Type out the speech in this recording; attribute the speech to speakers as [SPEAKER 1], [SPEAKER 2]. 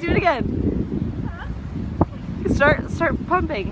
[SPEAKER 1] Do it again. Start, start pumping.